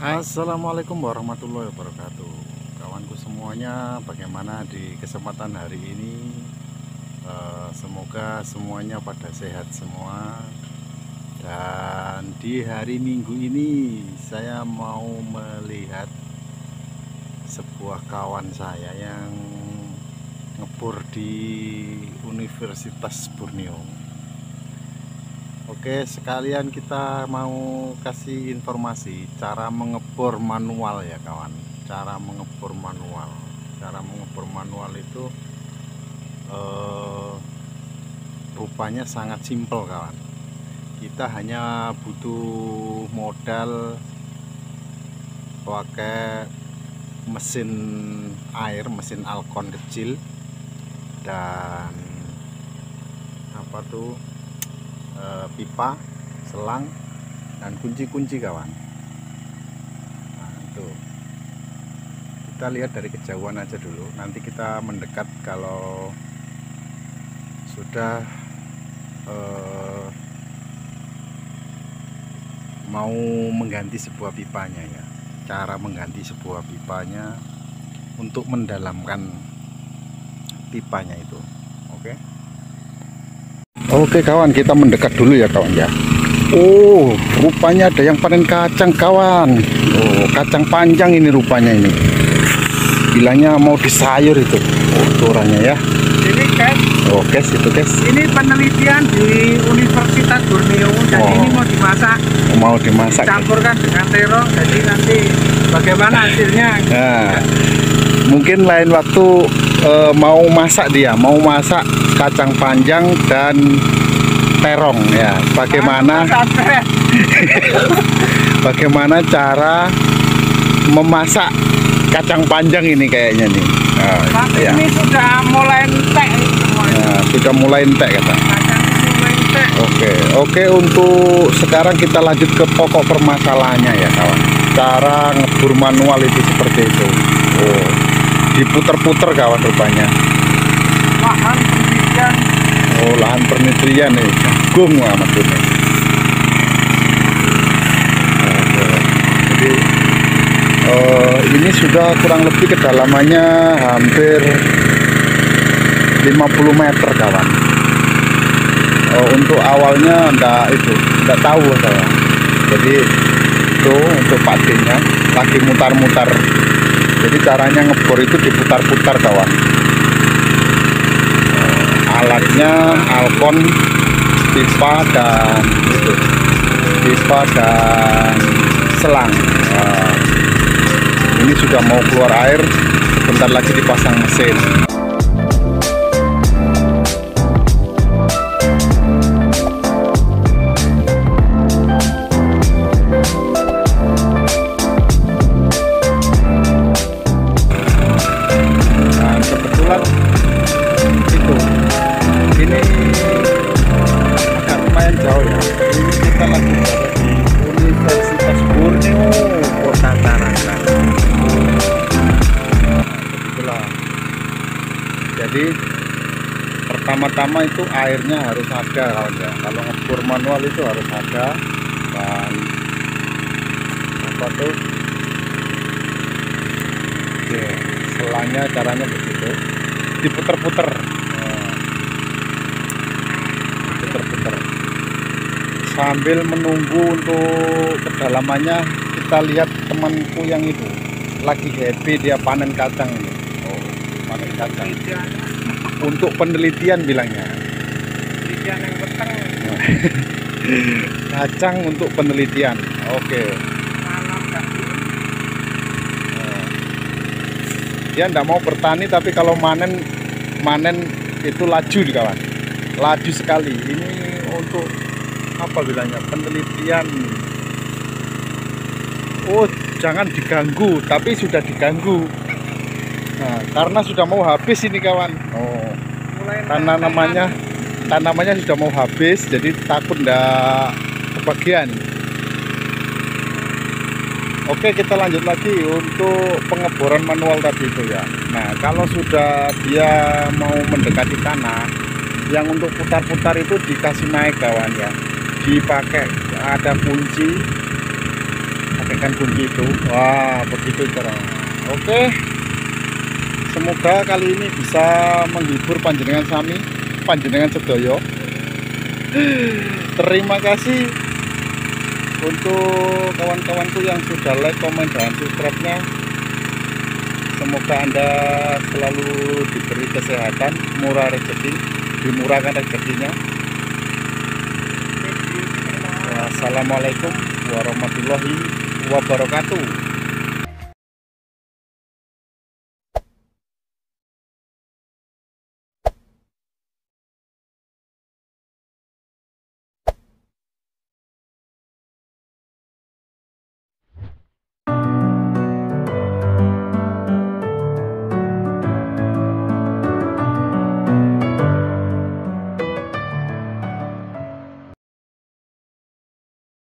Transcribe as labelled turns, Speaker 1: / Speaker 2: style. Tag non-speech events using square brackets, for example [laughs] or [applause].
Speaker 1: Assalamualaikum warahmatullahi wabarakatuh. Kawanku semuanya bagaimana di kesempatan hari ini? Eh, Semoga semuanya pada sehat semua. Dan di hari minggu ini saya mau melihat Sebuah kawan saya yang ngebor di Universitas Borneo Oke, sekalian kita mau kasih informasi cara mengebor manual ya kawan. Cara mengebor manual. Cara mengebor manual itu eh, rupanya sangat simpel kawan. Kita hanya butuh modal pakai mesin air, mesin alkon kecil dan apa tuh Eh, pipa selang dan kunci-kunci kawan. Nah itu. Kita lihat dari kejauhan aja dulu. Nanti kita mendekat kalau sudah eh, mau mengganti sebuah pipanya ya. Cara mengganti sebuah pipanya untuk mendalamkan pipanya itu. Oke? okay? Oke kawan kita mendekat dulu ya kawan ya. Oh rupanya ada yang panen kacang kawan. Oh kacang panjang ini rupanya ini. Bilangnya mau disayur itu. Oh turanya ya.
Speaker 2: Ini guys
Speaker 1: Oh guys itu guys
Speaker 2: Ini penelitian di Universitas Borneo. Dan
Speaker 1: oh.
Speaker 2: ini mau dimasak.
Speaker 1: Mau dimasak.
Speaker 2: Campurkan dengan terong. Jadi nanti bagaimana hasilnya?
Speaker 1: Nah mungkin lain waktu uh, mau masak dia mau masak kacang panjang dan terong ya. Bagaimana [laughs] bagaimana cara memasak kacang panjang ini kayaknya nih?
Speaker 2: Nah, ya. ini sudah mulai entek
Speaker 1: nah, sudah mulai entek kata. Oke oke untuk sekarang kita lanjut ke pokok permasalahannya ya kawan. Cara ngebur manual itu seperti itu. Oh diputer-puter kawan rupanya. Oh lahan penelitian nih jagung lah maksudnya jadi uh, ini sudah kurang lebih kedalamannya hampir 50 meter kawan. Uh, untuk awalnya enggak itu enggak tahu saya jadi itu untuk pakainya lagi mutar-mutar. Jadi caranya ngebor itu diputar-putar kawan alatnya alkon pipa dan itu pipa dan selang. Nah, ini sudah mau keluar air sebentar lagi dipasang mesin jadi pertama-tama itu airnya harus ada kawan ya. Kalau ngebor manual itu harus ada. Dan apa tuh? Oke selangnya caranya begitu. Diputer-puter. Nah, diputer-puter. Sambil menunggu untuk kedalamannya kita lihat temanku yang itu. Lagi happy dia panen kacang ini kacang untuk penelitian bilangnya.
Speaker 2: Penelitian yang peteng
Speaker 1: kacang untuk penelitian. Oke. Dia tidak mau bertani tapi kalau manen manen itu laju di kawan. Laju sekali. Ini untuk apa bilangnya? Penelitian. Oh jangan diganggu tapi sudah diganggu nah karena sudah mau habis ini kawan. Oh. Karena namanya tanamannya sudah mau habis jadi takut ndak kebagian. Oke kita lanjut lagi untuk pengeboran manual tadi itu ya. Nah kalau sudah dia mau mendekati tanah Yang untuk putar-putar itu dikasih naik kawan ya. Dipakai ada kunci. Pakaikan kunci itu. Wah begitu cara. Oke semoga kali ini bisa menghibur panjenengan sami panjenengan sedoyo terima kasih untuk kawan-kawanku yang sudah like, komen, dan subscribe-nya. Semoga anda selalu diberi kesehatan murah rezeki dimurahkan rezekinya. Wassalamualaikum warahmatullahi wabarakatuh